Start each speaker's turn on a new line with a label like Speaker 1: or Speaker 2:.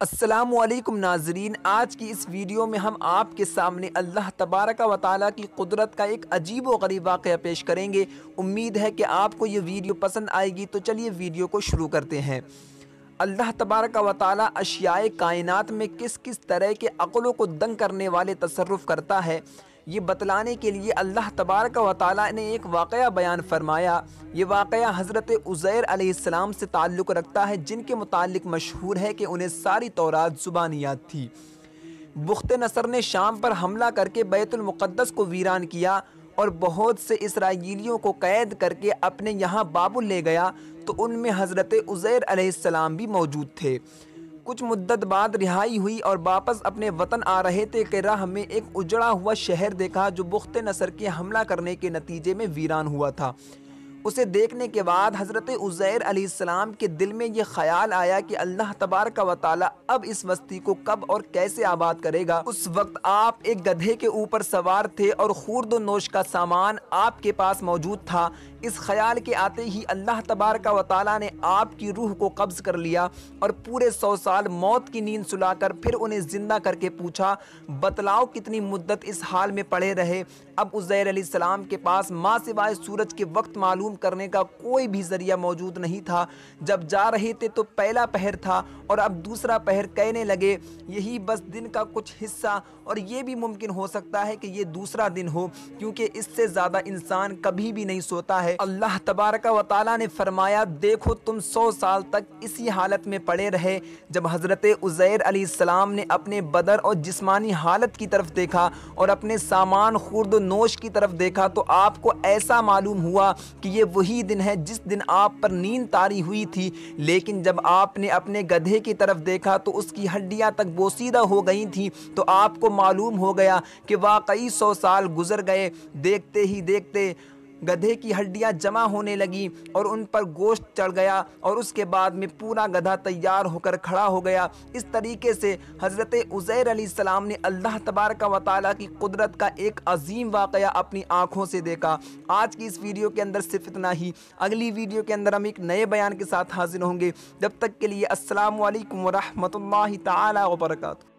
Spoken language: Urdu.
Speaker 1: السلام علیکم ناظرین، آج کی اس ویڈیو میں ہم آپ کے سامنے اللہ تبارک و تعالیٰ کی قدرت کا ایک عجیب و غریب واقعہ پیش کریں گے۔ امید ہے کہ آپ کو یہ ویڈیو پسند آئے گی، تو چلیے ویڈیو کو شروع کرتے ہیں۔ اللہ تبارک و تعالیٰ اشیاء کائنات میں کس کس طرح کے عقلوں کو دنگ کرنے والے تصرف کرتا ہے یہ بتلانے کے لیے اللہ تبارک و تعالیٰ نے ایک واقعہ بیان فرمایا۔ یہ واقعہ حضرت عزیر علیہ السلام سے تعلق رکھتا ہے، جن کے متعلق مشہور ہے کہ انہیں ساری تورات زبانیات تھی۔ بخت نصر نے شام پر حملہ کر کے بیت المقدس کو ویران کیا اور بہت سے اسرائیلیوں کو قید کر کے اپنے یہاں بابل لے گیا۔ تو ان میں حضرت عزیر علیہ السلام بھی موجود تھے۔ کچھ مدت بعد رہائی ہوئی اور واپس اپنے وطن آ رہے تھے کہ راہ میں ایک اجڑا ہوا شہر دیکھا جو بخت نصر کے حملہ کرنے کے نتیجے میں ویران ہوا تھا۔ اسے دیکھنے کے بعد حضرت عزیر علیہ السلام کے دل میں یہ خیال آیا کہ اللہ تبارک و تعالی اب اس وسطی کو کب اور کیسے آباد کرے گا۔ اس وقت آپ ایک گدھے کے اوپر سوار تھے اور خورد و نوش کا سامان آپ کے پاس موجود تھا۔ اس خیال کے آتے ہی اللہ تبارک و تعالی نے آپ کی روح کو قبض کر لیا اور پورے سو سال موت کی نیند سلا کر پھر انہیں زندہ کر کے پوچھا، بتلاؤ کتنی مدت اس حال میں پڑے رہے؟ اب عزیر علیہ السلام کے پاس ماں سوائے سورج کے وقت معلوم کرنے کا کوئی بھی ذریعہ موجود نہیں تھا۔ جب جا رہے تھے تو پہلا پہر تھا اور اب دوسرا پہر کہنے لگے، یہی بس دن کا کچھ حصہ۔ اور یہ بھی ممکن ہو سکتا ہے کہ یہ دوسرا دن ہو، کیونکہ اس سے زیادہ انسان کبھی بھی نہیں سوتا ہے۔ اللہ تبارک و تعالیٰ نے فرمایا، دیکھو تم سو سال تک اسی حالت میں پڑے رہے، جب حضرت عزیر علیہ السلام نے اپنے بدر اور جسمانی حالت کی طرف دیکھا اور اپنے سامان خورد و نوش کی طرف دیکھا، تو آپ کو ایسا معلوم ہوا کہ یہ وہی دن ہے جس دن آپ پر نیند تاری ہوئی تھی۔ لیکن جب آپ نے اپنے گدھے کی طرف دیکھا، تو اس کی ہڈیاں تک بوسیدہ ہو گئی تھیں۔ تو آپ کو معلوم ہو گیا کہ واقعی سو سال گزر گئے۔ دیکھتے ہی دیکھتے گدھے کی ہڈیاں جمع ہونے لگی اور ان پر گوشت چڑھ گیا اور اس کے بعد میں پورا گدھا تیار ہو کر کھڑا ہو گیا۔ اس طریقے سے حضرت عزیر علیہ السلام نے اللہ تبارک و تعالیٰ کی قدرت کا ایک عظیم واقعہ اپنی آنکھوں سے دیکھا۔ آج کی اس ویڈیو کے اندر صرف اتنا ہی۔ اگلی ویڈیو کے اندر ہم ایک نئے بیان کے ساتھ حاضر ہوں گے۔ جب تک کے لیے السلام علیکم ورحمۃ اللہ تعالیٰ وبرکاتہ۔